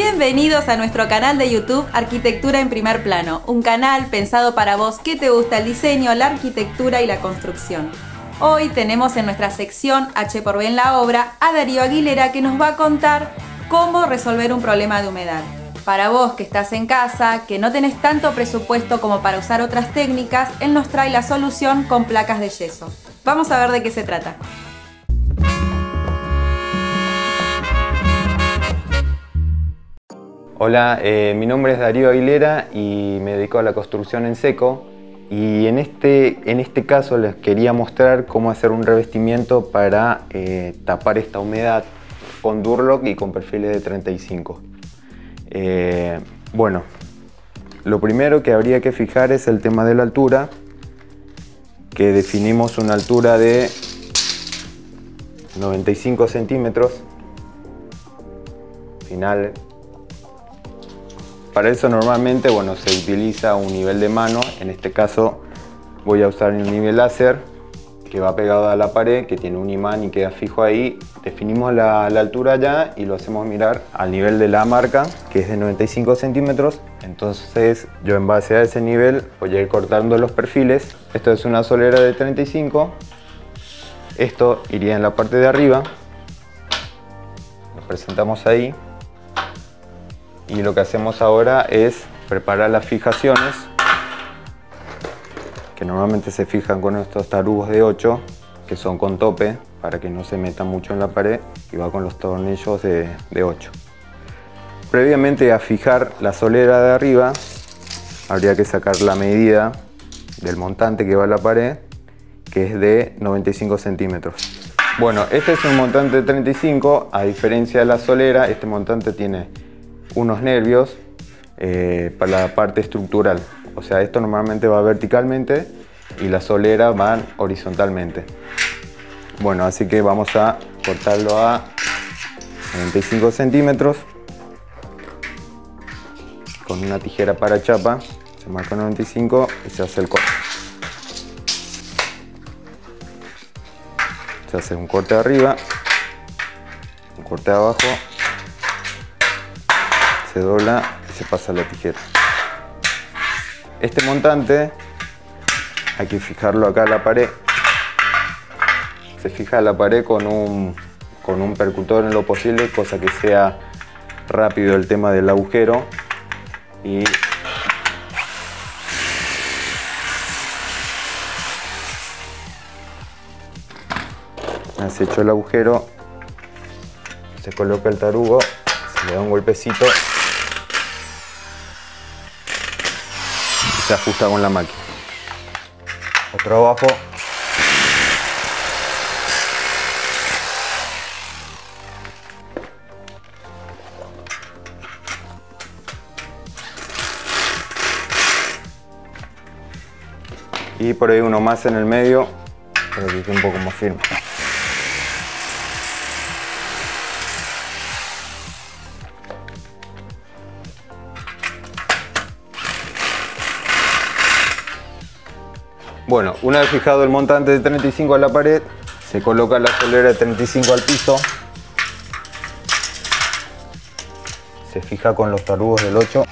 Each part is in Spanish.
Bienvenidos a nuestro canal de YouTube Arquitectura en Primer Plano, un canal pensado para vos que te gusta el diseño, la arquitectura y la construcción. Hoy tenemos en nuestra sección H por B en la obra a Darío Aguilera que nos va a contar cómo resolver un problema de humedad. Para vos que estás en casa, que no tenés tanto presupuesto como para usar otras técnicas, él nos trae la solución con placas de yeso. Vamos a ver de qué se trata. Hola, eh, mi nombre es Darío Aguilera y me dedico a la construcción en seco. Y en este, en este caso les quería mostrar cómo hacer un revestimiento para eh, tapar esta humedad con Durlock y con perfiles de 35. Eh, bueno, lo primero que habría que fijar es el tema de la altura, que definimos una altura de 95 centímetros. Final para eso normalmente bueno, se utiliza un nivel de mano, en este caso voy a usar un nivel láser que va pegado a la pared, que tiene un imán y queda fijo ahí. Definimos la, altura ya y lo hacemos mirar al nivel de la marca, que es de 95 centímetros. Entonces yo en base a ese nivel voy a ir cortando los perfiles. Esto es una solera de 35. Esto iría en la parte de arriba. Lo presentamos ahí y lo que hacemos ahora es preparar las fijaciones que normalmente se fijan con estos tarugos de 8 que son con tope para que no se meta mucho en la pared y va con los tornillos de, de 8 previamente a fijar la solera de arriba habría que sacar la medida del montante que va a la pared que es de 95 centímetros. Bueno, este es un montante de 35, a diferencia de la solera, este montante tiene unos nervios eh, para la parte estructural. O sea, esto normalmente va verticalmente y la solera van horizontalmente. Bueno, así que vamos a cortarlo a 95 centímetros con una tijera para chapa. Se marca 95 y se hace el corte. Se hace un corte arriba, un corte abajo se dobla y se pasa la tijera. Este montante hay que fijarlo acá a la pared. Se fija a la pared con un, con un percutor en lo posible, cosa que sea rápido el tema del agujero. Y has hecho el agujero, se coloca el tarugo, se le da un golpecito se ajusta con la máquina. Otro abajo. Y por ahí uno más en el medio para que quede un poco más firme. Bueno, una vez fijado el montante de 35 a la pared, se coloca la solera de 35 al piso. Se fija con los tarugos del 8.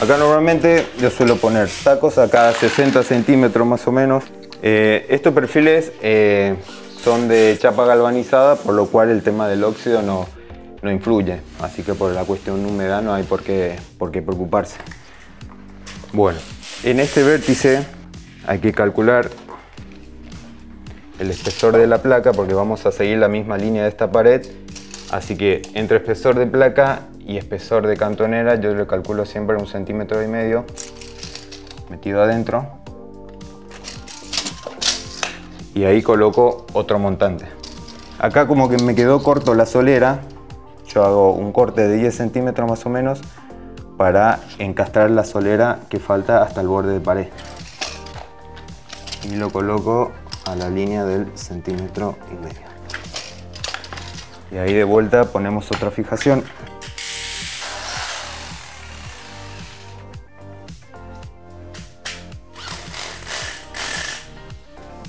Acá normalmente yo suelo poner tacos a cada 60 centímetros más o menos. Eh, estos perfiles eh, son de chapa galvanizada, por lo cual el tema del óxido no, no influye. Así que por la cuestión de humedad no hay por qué, por qué preocuparse. Bueno, en este vértice hay que calcular el espesor de la placa porque vamos a seguir la misma línea de esta pared. Así que entre espesor de placa y espesor de cantonera yo lo calculo siempre un centímetro y medio metido adentro. Y ahí coloco otro montante. Acá como que me quedó corto la solera, yo hago un corte de 10 centímetros más o menos para encastrar la solera que falta hasta el borde de pared. Y lo coloco a la línea del centímetro y medio. Y ahí de vuelta ponemos otra fijación.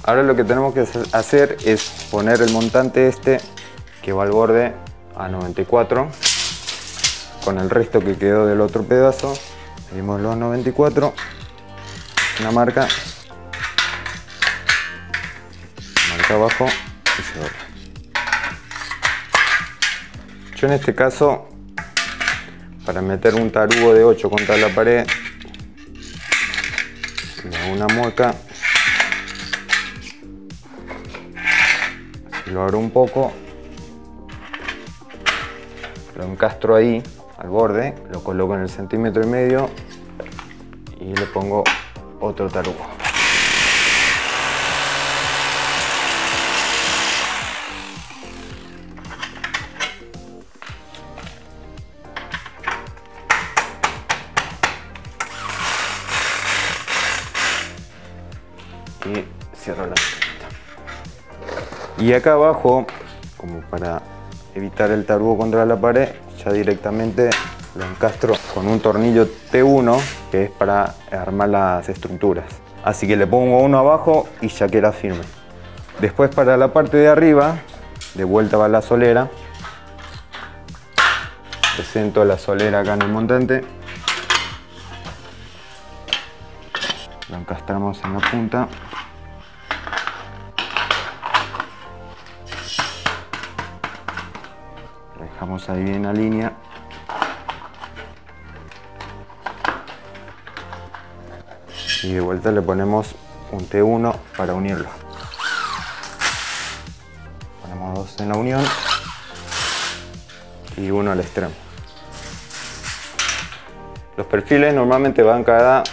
Ahora lo que tenemos que hacer es poner el montante este que va al borde a 94 con el resto que quedó del otro pedazo. Medimos los 94, una marca, marca abajo y se dobla. Yo en este caso, para meter un tarugo de 8 contra la pared, le hago una mueca, lo abro un poco, lo encastro ahí al borde, lo coloco en el centímetro y medio y le pongo otro tarugo. y cierro la Y acá abajo, como para evitar el tarugo contra la pared, ya directamente lo encastro con un tornillo T1 que es para armar las estructuras. Así que le pongo uno abajo y ya queda firme. Después para la parte de arriba, de vuelta va la solera. Presento la solera acá en el montante. Lo encastramos en la punta. Dejamos ahí bien la línea. Y de vuelta le ponemos un T1 para unirlo. Ponemos dos en la unión y uno al extremo. Los perfiles normalmente van cada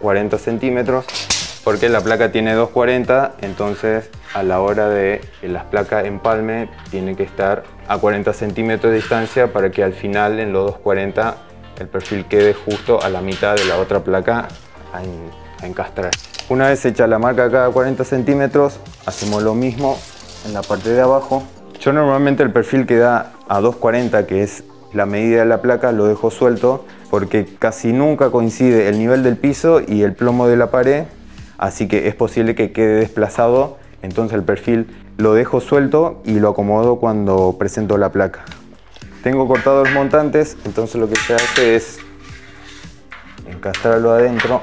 40 centímetros porque la placa tiene 240 entonces a la hora de las placas empalme tiene que estar a 40 centímetros de distancia para que al final en los 240 el perfil quede justo a la mitad de la otra placa a, a encastrar. Una vez hecha la marca cada 40 centímetros hacemos lo mismo en la parte de abajo. Yo normalmente el perfil que da a 240 que es la medida de la placa lo dejo suelto porque casi nunca coincide el nivel del piso y el plomo de la pared, así que es posible que quede desplazado, entonces el perfil lo dejo suelto y lo acomodo cuando presento la placa. Tengo cortados los montantes, entonces lo que se hace es encastrarlo adentro,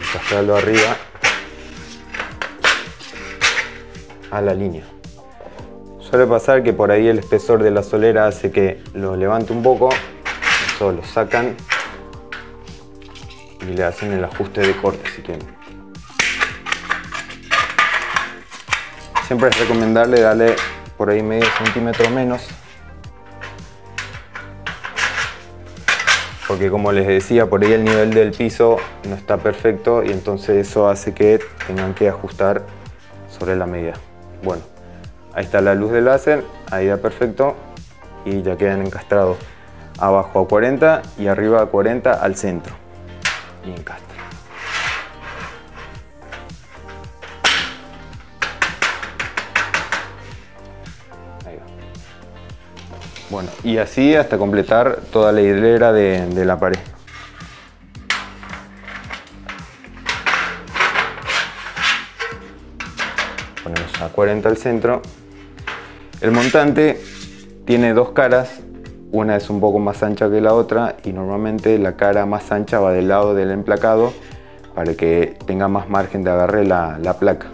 encastrarlo arriba a la línea. Suele pasar que por ahí el espesor de la solera hace que lo levante un poco lo sacan y le hacen el ajuste de corte si quieren. Siempre es recomendable darle por ahí medio centímetro menos. Porque como les decía, por ahí el nivel del piso no está perfecto y entonces eso hace que tengan que ajustar sobre la medida. Bueno, ahí está la luz del láser, ahí da perfecto y ya quedan encastrados abajo a 40 y arriba a 40 al centro y encastra. Bueno, y así hasta completar toda la hilera de, la pared. Ponemos a 40 al centro. El montante tiene dos caras una es un poco más ancha que la otra y normalmente la cara más ancha va del lado del emplacado para que tenga más margen de agarre la, la placa.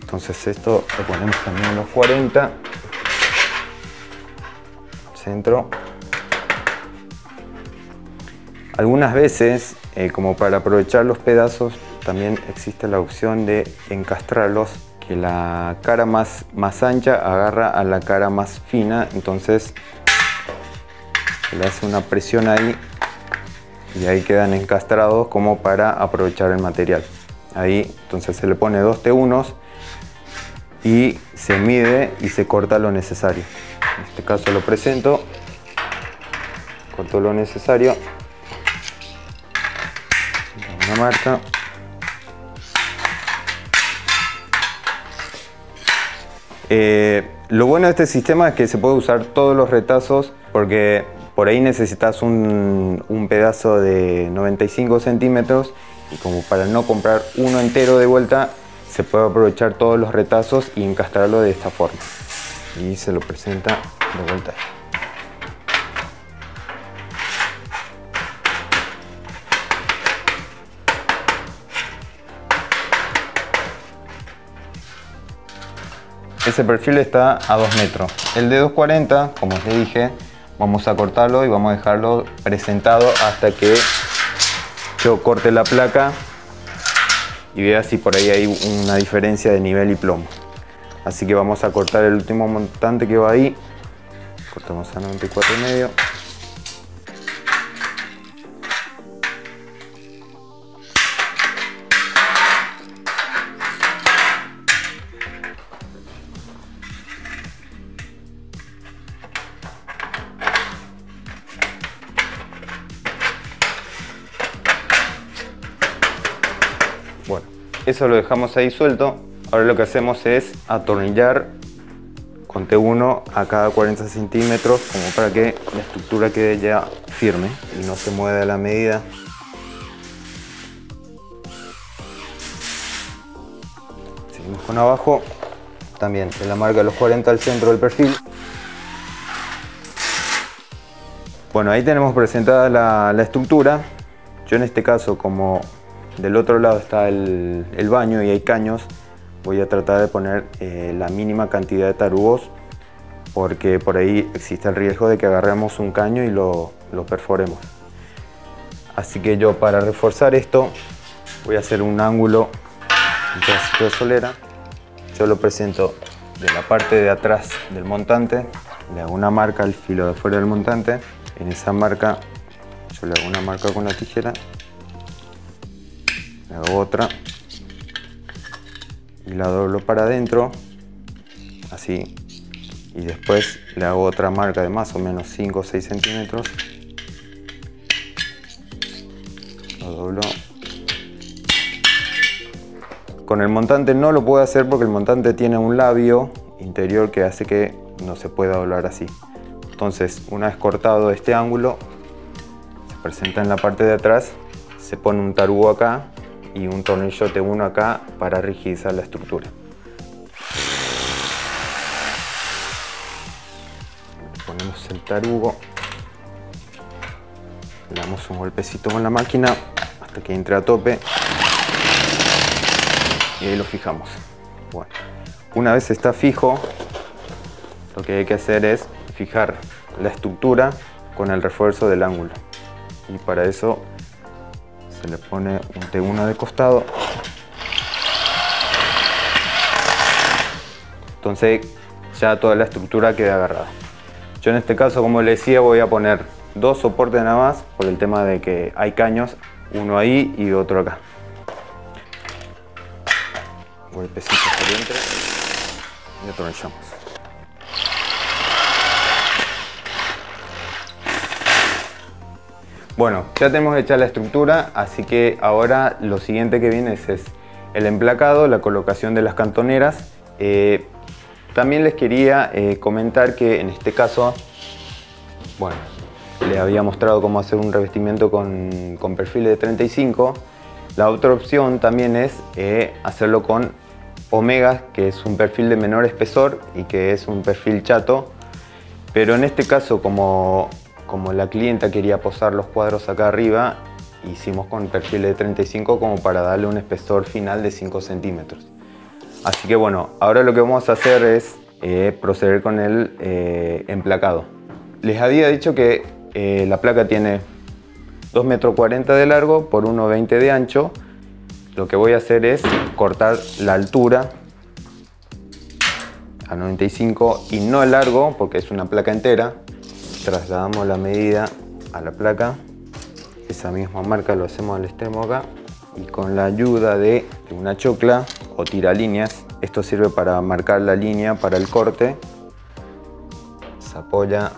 Entonces esto lo ponemos también a los 40. Algunas veces, eh, como para aprovechar los pedazos, también existe la opción de encastrarlos, que la cara más, más ancha agarra a la cara más fina, entonces le hace una presión ahí y ahí quedan encastrados como para aprovechar el material. Ahí entonces se le pone dos T1 y se mide y se corta lo necesario. En este caso lo presento, corto lo necesario, una marca. Eh, lo bueno de este sistema es que se puede usar todos los retazos porque por ahí necesitas un, pedazo de 95 centímetros y como para no comprar uno entero de vuelta, se puede aprovechar todos los retazos y encastrarlo de esta forma y se lo presenta de vuelta. Ese perfil está a 2 metros. El de 240, como les dije, vamos a cortarlo y vamos a dejarlo presentado hasta que yo corte la placa y vea si por ahí hay una diferencia de nivel y plomo. Así que vamos a cortar el último montante que va ahí. Cortamos a 94 y medio. Eso lo dejamos ahí suelto. Ahora lo que hacemos es atornillar con T1 a cada 40 centímetros como para que la estructura quede ya firme y no se mueva la medida. Seguimos con abajo. También en la marca los 40 al centro del perfil. Bueno, ahí tenemos presentada la estructura. Yo en este caso, como del otro lado está el, baño y hay caños. Voy a tratar de poner eh, la mínima cantidad de tarugos porque por ahí existe el riesgo de que agarremos un caño y lo, perforemos. Así que yo para reforzar esto voy a hacer un ángulo, un de solera. Yo lo presento de la parte de atrás del montante, le hago una marca al filo de fuera del montante. En esa marca yo le hago una marca con la tijera hago otra y la doblo para adentro así. Y después le hago otra marca de más o menos 5 o 6 centímetros. Lo doblo. Con el montante no lo puedo hacer porque el montante tiene un labio interior que hace que no se pueda doblar así. Entonces una vez cortado este ángulo se presenta en la parte de atrás se pone un tarugo acá y un tornillo T1 acá para rigidizar la estructura. Ponemos el tarugo, le damos un golpecito con la máquina hasta que entre a tope y ahí lo fijamos. Bueno, una vez está fijo, lo que hay que hacer es fijar la estructura con el refuerzo del ángulo y para eso se le pone un T1 de costado. Entonces ya toda la estructura queda agarrada. Yo en este caso, como les decía, voy a poner dos soportes nada más por el tema de que hay caños, uno ahí y otro acá. Golpecito dentro y atornillamos. Bueno, ya tenemos hecha la estructura, así que ahora lo siguiente que viene es, el emplacado, la colocación de las cantoneras. Eh, también les quería eh, comentar que en este caso, bueno, les había mostrado cómo hacer un revestimiento con, con perfil de 35. La otra opción también es eh, hacerlo con Omega, que es un perfil de menor espesor y que es un perfil chato. Pero en este caso, como como la clienta quería posar los cuadros acá arriba, hicimos con perfil de 35 como para darle un espesor final de 5 centímetros. Así que bueno, ahora lo que vamos a hacer es eh, proceder con el eh, emplacado. Les había dicho que eh, la placa tiene 2,40 metros de largo por 1,20 de ancho. Lo que voy a hacer es cortar la altura a 95 y no el largo porque es una placa entera trasladamos la medida a la placa, esa misma marca lo hacemos al extremo acá. Y con la ayuda de una chocla o tiralíneas, esto sirve para marcar la línea para el corte, se apoya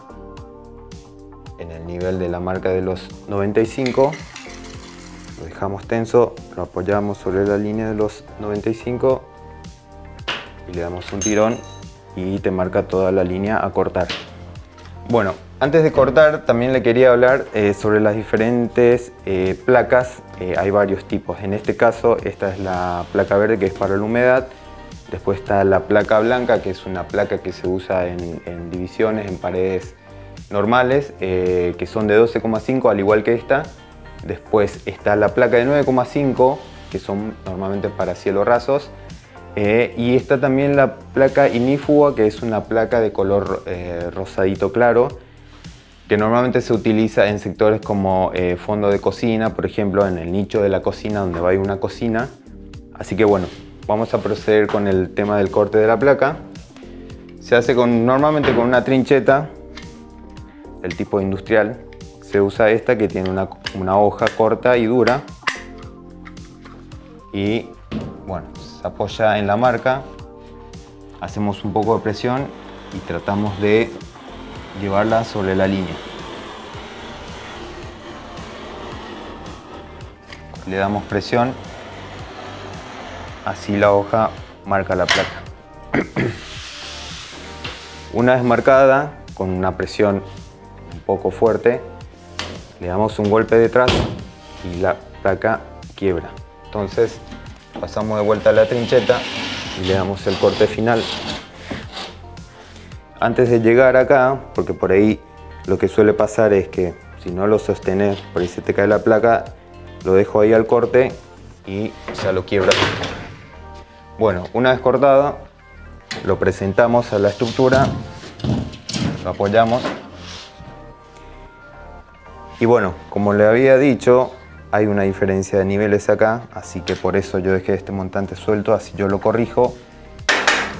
en el nivel de la marca de los 95, lo dejamos tenso, lo apoyamos sobre la línea de los 95 y le damos un tirón y te marca toda la línea a cortar. Bueno, antes de cortar, también le quería hablar eh, sobre las diferentes eh, placas. Eh, hay varios tipos. En este caso, esta es la placa verde que es para la humedad. Después está la placa blanca, que es una placa que se usa en, divisiones, en paredes normales, que son de 12,5 al igual que esta. Después está la placa de 9,5, que son normalmente para cielos rasos. Y está también la placa inífuga, que es una placa de color rosadito claro, que normalmente se utiliza en sectores como eh, fondo de cocina, por ejemplo, en el nicho de la cocina donde va a ir una cocina. Así que bueno, vamos a proceder con el tema del corte de la placa. Se hace con, normalmente con una trincheta, el tipo industrial. Se usa esta que tiene una, una hoja corta y dura. Y bueno, se apoya en la marca, hacemos un poco de presión y tratamos de llevarla sobre la línea. Le damos presión, así la hoja marca la placa. Una vez marcada, con una presión un poco fuerte, le damos un golpe detrás y la placa quiebra. Entonces pasamos de vuelta a la trincheta y le damos el corte final. Antes de llegar acá, porque por ahí lo que suele pasar es que si no lo sostenes, por ahí se te cae la placa, lo dejo ahí al corte y ya lo quiebra. Bueno, una vez cortado, lo presentamos a la estructura, lo apoyamos y bueno, como le había dicho, hay una diferencia de niveles acá, así que por eso yo dejé este montante suelto, así yo lo corrijo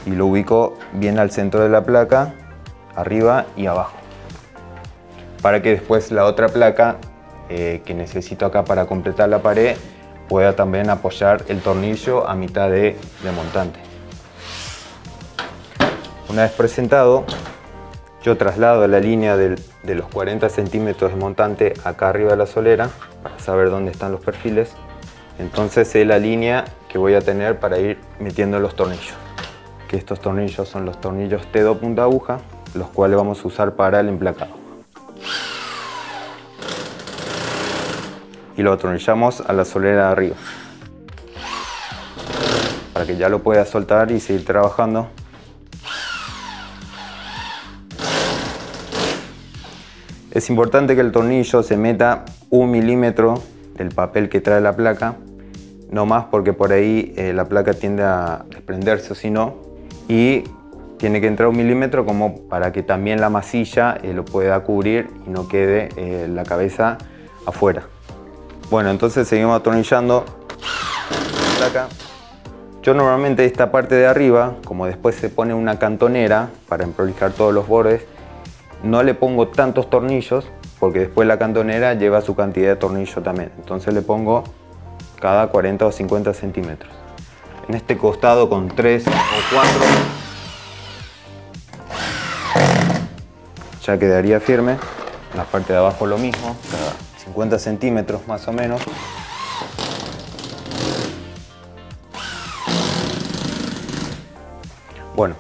y lo ubico bien al centro de la placa, arriba y abajo. Para que después la otra placa eh, que necesito acá para completar la pared pueda también apoyar el tornillo a mitad de, de montante. Una vez presentado, yo traslado la línea de los 40 centímetros de montante acá arriba de la solera para saber dónde están los perfiles. Entonces es la línea que voy a tener para ir metiendo los tornillos. Que estos tornillos son los tornillos T2 punta aguja, los cuales vamos a usar para el emplacado. Y lo atornillamos a la solera de arriba. Para que ya lo pueda soltar y seguir trabajando Es importante que el tornillo se meta un milímetro del papel que trae la placa, no más porque por ahí eh, la placa tiende a desprenderse o si no, y tiene que entrar un milímetro como para que también la masilla eh, lo pueda cubrir y no quede eh, la cabeza afuera. Bueno, entonces seguimos atornillando. Yo normalmente esta parte de arriba, como después se pone una cantonera para emprolijar todos los bordes, no le pongo tantos tornillos porque después la cantonera lleva su cantidad de tornillos también. Entonces le pongo cada 40 o 50 centímetros. En este costado con 3 o 4 ya quedaría firme. La parte de abajo lo mismo, cada 50 centímetros más o menos. Bueno,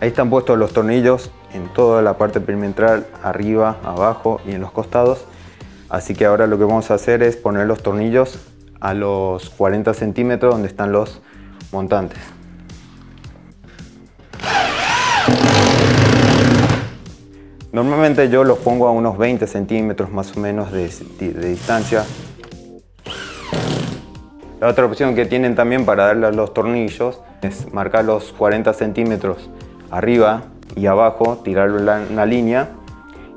ahí están puestos los tornillos en toda la parte perimetral, arriba, abajo y en los costados. Así que ahora lo que vamos a hacer es poner los tornillos a los 40 centímetros donde están los montantes. Normalmente yo los pongo a unos 20 centímetros más o menos de, distancia. La otra opción que tienen también para darle a los tornillos es marcar los 40 centímetros arriba y abajo tirarlo en la, línea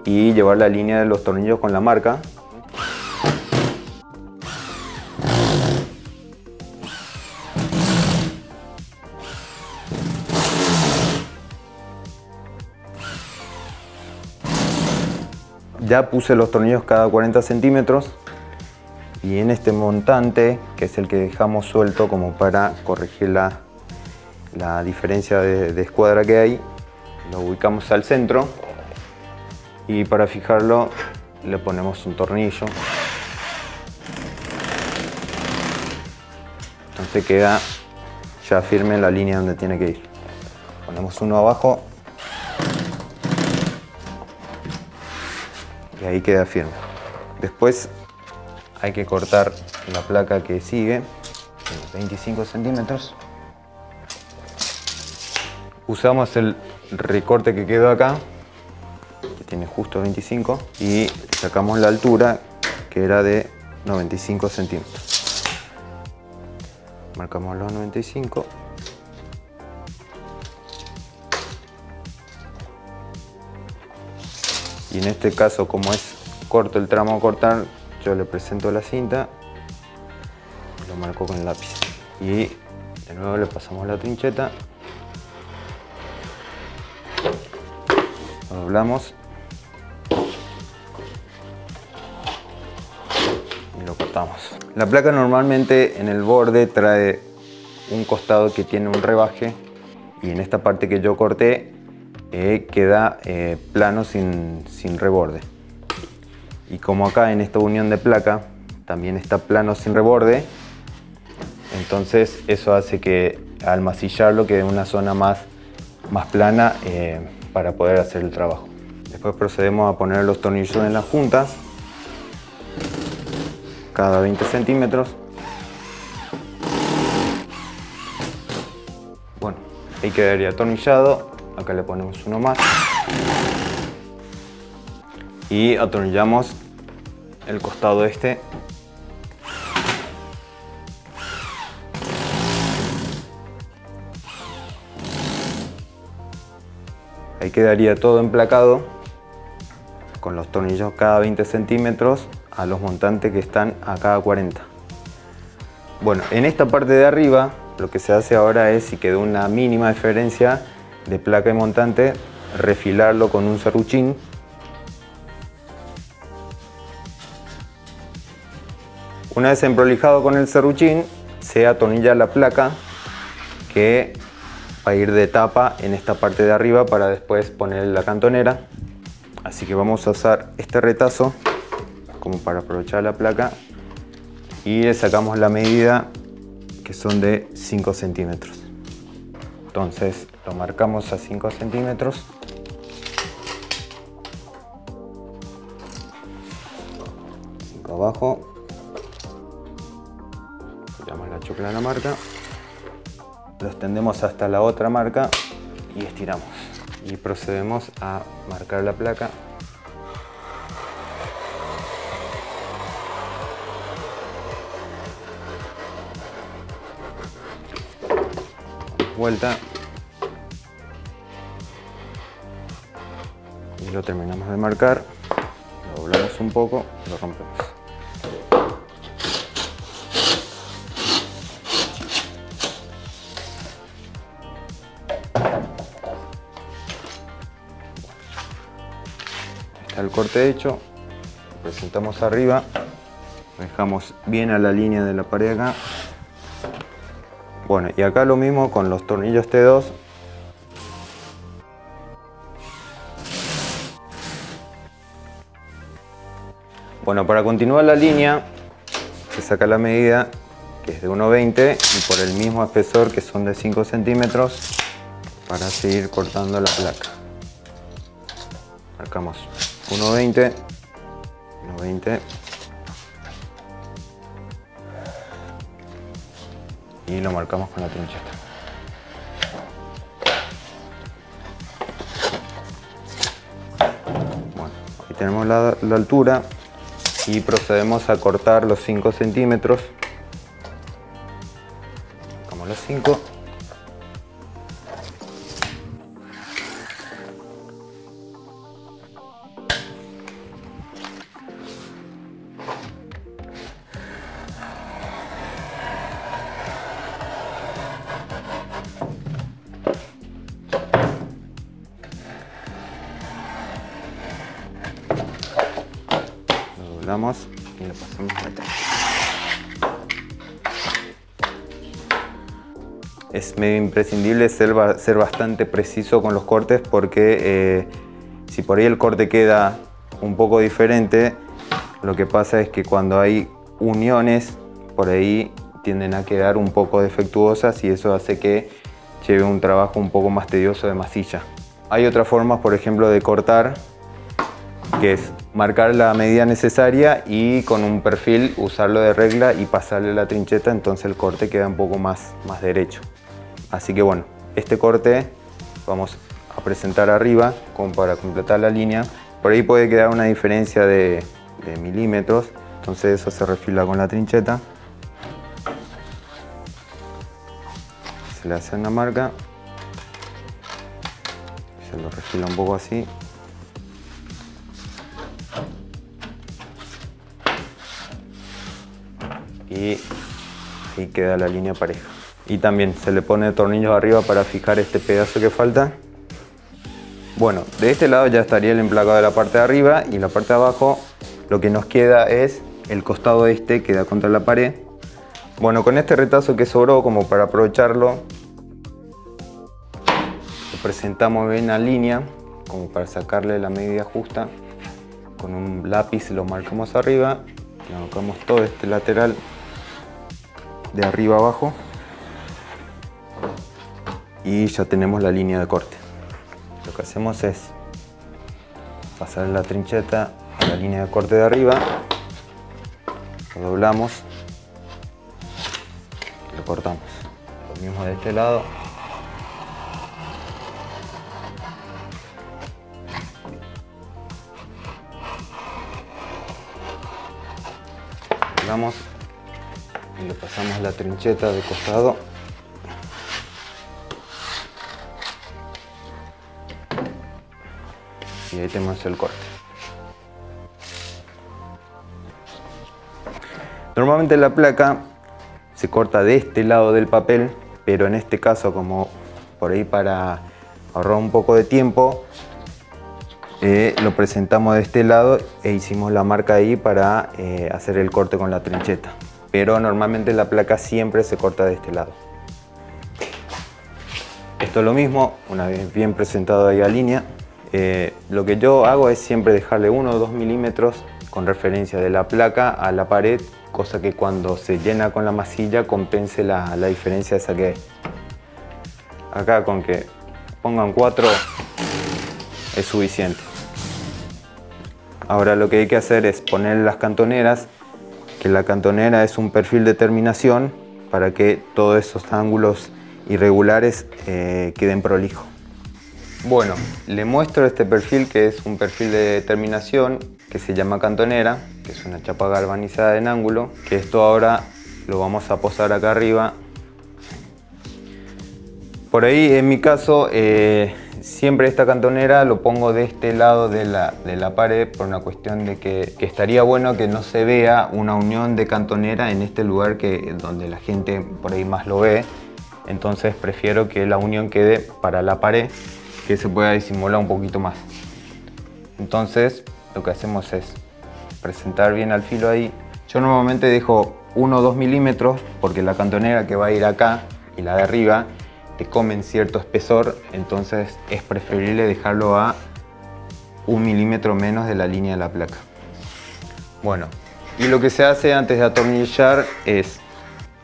y llevar la línea de los tornillos con la marca. Ya puse los tornillos cada 40 centímetros y en este montante, que es el que dejamos suelto como para corregir la, la diferencia de, de escuadra que hay, lo ubicamos al centro y para fijarlo le ponemos un tornillo. Entonces queda ya firme la línea donde tiene que ir. Ponemos uno abajo y ahí queda firme. Después hay que cortar la placa que sigue, 25 centímetros. Usamos el recorte que quedó acá, que tiene justo 25, y sacamos la altura que era de 95 centímetros. Marcamos los 95 Y en este caso, como es corto el tramo a cortar, yo le presento la cinta, lo marco con el lápiz. Y de nuevo le pasamos la trincheta, lo doblamos y lo cortamos. La placa normalmente en el borde trae un costado que tiene un rebaje y en esta parte que yo corté eh, queda eh, plano sin, sin reborde. Y como acá en esta unión de placa también está plano sin reborde, entonces eso hace que al masillarlo quede una zona más, más plana eh, para poder hacer el trabajo. Después procedemos a poner los tornillos en las juntas, cada 20 centímetros. Bueno, ahí quedaría atornillado, acá le ponemos uno más. Y atornillamos el costado este. Ahí quedaría todo emplacado con los tornillos cada 20 centímetros a los montantes que están a cada 40 bueno en esta parte de arriba lo que se hace ahora es si quedó una mínima diferencia de placa y montante refilarlo con un serruchín Una vez emprolijado con el serruchín, se atornilla la placa que va a ir de tapa en esta parte de arriba para después poner la cantonera. Así que vamos a usar este retazo como para aprovechar la placa y le sacamos la medida que son de 5 centímetros. Entonces lo marcamos a 5 centímetros. abajo chocla la marca, lo extendemos hasta la otra marca y estiramos. Y procedemos a marcar la placa. Vuelta. Lo terminamos de marcar. Lo doblamos un poco, lo rompemos. el corte hecho, presentamos arriba, dejamos bien a la línea de la pared acá. Bueno, y acá lo mismo con los tornillos T2. Bueno, para continuar la línea se saca la medida que es de 1,20 y por el mismo espesor que son de 5 centímetros para seguir cortando la placa. Marcamos 1.20, 1.20 y lo marcamos con la trincheta. Bueno, aquí tenemos la, la altura y procedemos a cortar los 5 centímetros. Como los 5 Es medio imprescindible ser, ser, bastante preciso con los cortes porque eh, si por ahí el corte queda un poco diferente, lo que pasa es que cuando hay uniones por ahí tienden a quedar un poco defectuosas y eso hace que lleve un trabajo un poco más tedioso de masilla. Hay otras formas, por ejemplo, de cortar, que es marcar la medida necesaria y con un perfil usarlo de regla y pasarle la trincheta, entonces el corte queda un poco más, más derecho. Así que bueno, este corte vamos a presentar arriba como para completar la línea. Por ahí puede quedar una diferencia de, milímetros, entonces eso se refila con la trincheta. Se le hace una marca, se lo refila un poco así y ahí queda la línea pareja. Y también se le pone tornillos arriba para fijar este pedazo que falta. Bueno, de este lado ya estaría el emplacado de la parte de arriba y la parte de abajo lo que nos queda es el costado este que da contra la pared. Bueno, con este retazo que sobró como para aprovecharlo, lo presentamos bien la línea como para sacarle la medida justa. Con un lápiz lo marcamos arriba, y colocamos todo este lateral de arriba abajo y ya tenemos la línea de corte. Lo que hacemos es pasar la trincheta a la línea de corte de arriba, lo doblamos y lo cortamos. Lo mismo de este lado. Doblamos y le pasamos la trincheta de costado. Y ahí tenemos el corte. Normalmente la placa se corta de este lado del papel pero en este caso como por ahí para ahorrar un poco de tiempo eh, lo presentamos de este lado e hicimos la marca ahí para eh, hacer el corte con la trincheta pero normalmente la placa siempre se corta de este lado. Esto es lo mismo, una vez bien presentado ahí a línea, eh, lo que yo hago es siempre dejarle 1 o 2 milímetros con referencia de la placa a la pared, cosa que cuando se llena con la masilla compense la, la diferencia esa que hay. Acá con que pongan 4 es suficiente. Ahora lo que hay que hacer es poner las cantoneras que la cantonera es un perfil de terminación para que todos esos ángulos irregulares eh, queden prolijos. Bueno, le muestro este perfil que es un perfil de terminación que se llama cantonera, que es una chapa galvanizada en ángulo, que esto ahora lo vamos a posar acá arriba. Por ahí en mi caso eh, Siempre esta cantonera lo pongo de este lado de la, pared por una cuestión de que, estaría bueno que no se vea una unión de cantonera en este lugar que, donde la gente por ahí más lo ve. Entonces prefiero que la unión quede para la pared, que se pueda disimular un poquito más. Entonces lo que hacemos es presentar bien al filo ahí. Yo normalmente dejo 1 o 2 milímetros porque la cantonera que va a ir acá y la de arriba comen cierto espesor, entonces es preferible dejarlo a un milímetro menos de la línea de la placa. Bueno, y lo que se hace antes de atornillar es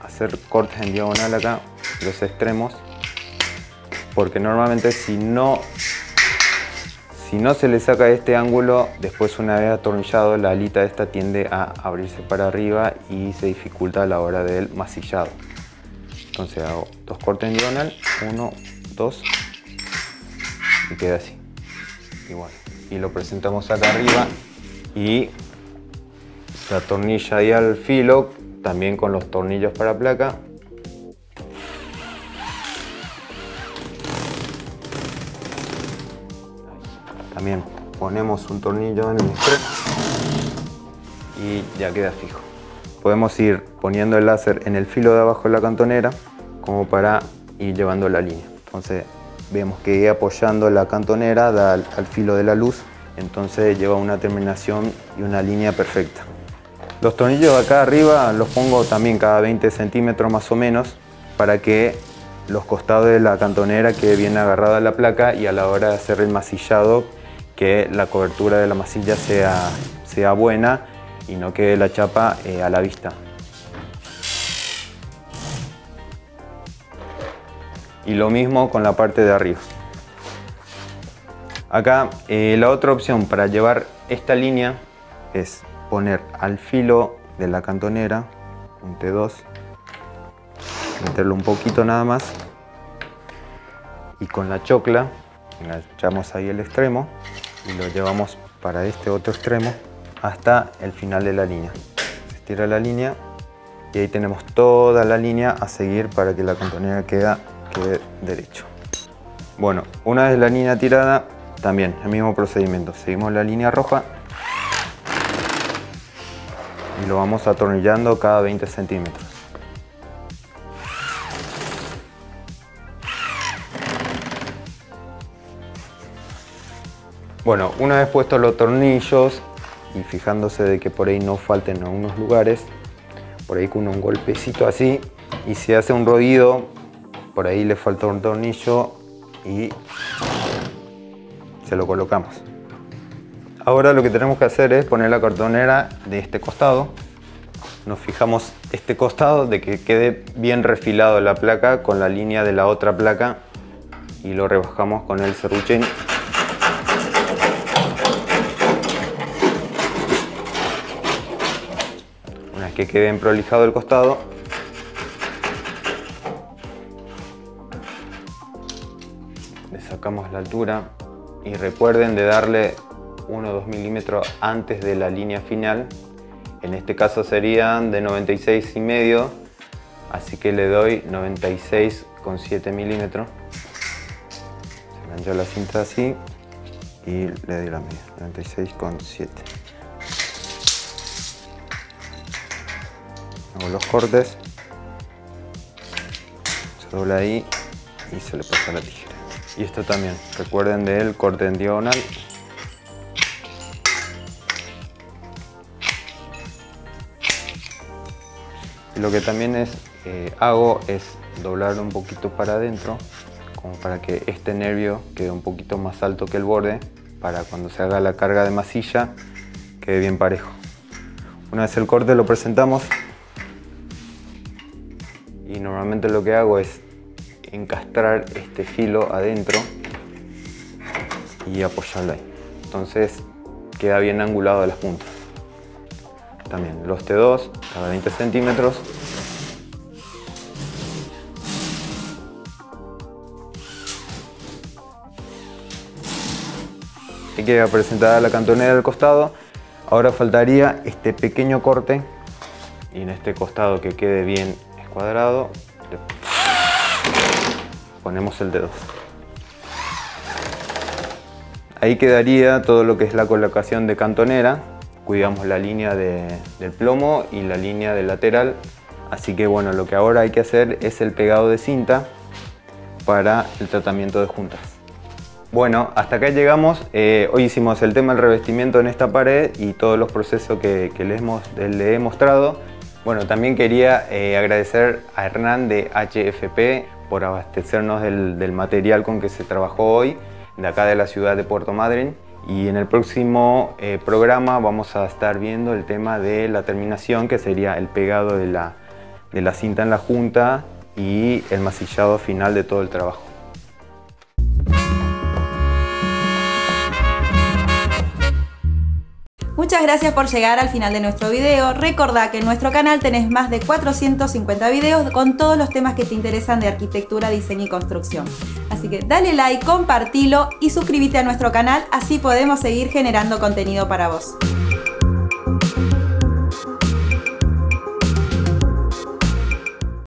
hacer cortes en diagonal acá, los extremos, porque normalmente si no, si no se le saca este ángulo, después una vez atornillado la alita esta tiende a abrirse para arriba y se dificulta a la hora del masillado. Entonces hago dos cortes en diagonal, uno, dos, y queda así. Igual. Y lo presentamos acá arriba y la tornilla ahí al filo, también con los tornillos para placa. También ponemos un tornillo en el extremo y ya queda fijo podemos ir poniendo el láser en el filo de abajo de la cantonera como para ir llevando la línea. Entonces vemos que apoyando la cantonera al, filo de la luz, entonces lleva una terminación y una línea perfecta. Los tornillos acá arriba los pongo también cada 20 centímetros más o menos para que los costados de la cantonera quede bien agarrada a la placa y a la hora de hacer el masillado que la cobertura de la masilla sea, sea buena y no quede la chapa eh, a la vista. Y lo mismo con la parte de arriba. Acá eh, la otra opción para llevar esta línea es poner al filo de la cantonera un T2, meterlo un poquito nada más y con la chocla enganchamos ahí el extremo y lo llevamos para este otro extremo hasta el final de la línea. Se estira la línea y ahí tenemos toda la línea a seguir para que la cantonera quede, quede derecho. Bueno, una vez la línea tirada, también el mismo procedimiento. Seguimos la línea roja y lo vamos atornillando cada 20 centímetros. Bueno, una vez puestos los tornillos y fijándose de que por ahí no falten algunos lugares, por ahí con un golpecito así y si hace un ruido, por ahí le falta un tornillo y se lo colocamos. Ahora lo que tenemos que hacer es poner la cartonera de este costado. Nos fijamos este costado de que quede bien refilado la placa con la línea de la otra placa y lo rebajamos con el serruchín. Una vez que quede bien prolijado el costado, le sacamos la altura y recuerden de darle 1 o 2 milímetros antes de la línea final. En este caso serían de 96 y medio así que le doy 96,7 milímetros. Se engancha la cinta así y le doy la media 96,7 hago los cortes se dobla ahí y se le pasa la tijera y esto también, recuerden del corte en diagonal. Lo que también es, eh, hago es doblar un poquito para adentro, como para que este nervio quede un poquito más alto que el borde, para cuando se haga la carga de masilla quede bien parejo. Una vez el corte lo presentamos lo que hago es encastrar este filo adentro y apoyarlo ahí. Entonces queda bien angulado las puntas. También los T2 cada 20 centímetros. Y queda presentada la cantonera del costado. Ahora faltaría este pequeño corte y en este costado que quede bien escuadrado ponemos el dedo. Ahí quedaría todo lo que es la colocación de cantonera. Cuidamos la línea del plomo y la línea del lateral. Así que bueno, lo que ahora hay que hacer es el pegado de cinta para el tratamiento de juntas. Bueno, hasta acá llegamos. Eh, hoy hicimos el tema del revestimiento en esta pared y todos los procesos que, les, he mostrado. Bueno, también quería eh, agradecer a Hernán de HFP por abastecernos del, material con que se trabajó hoy, de acá de la ciudad de Puerto Madryn. Y en el próximo eh, programa vamos a estar viendo el tema de la terminación, que sería el pegado de la, de la cinta en la junta y el masillado final de todo el trabajo. Muchas gracias por llegar al final de nuestro video. Recordá que en nuestro canal tenés más de 450 videos con todos los temas que te interesan de arquitectura, diseño y construcción. Así que dale like, compartilo y suscríbete a nuestro canal, así podemos seguir generando contenido para vos.